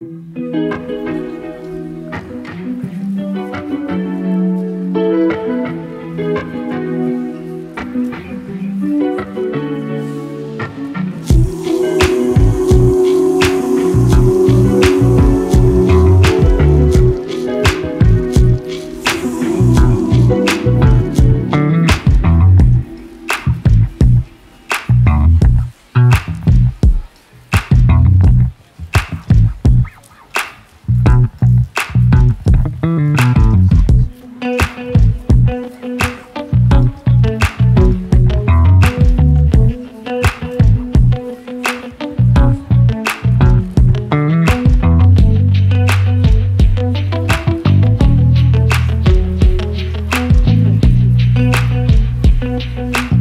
Música Bye.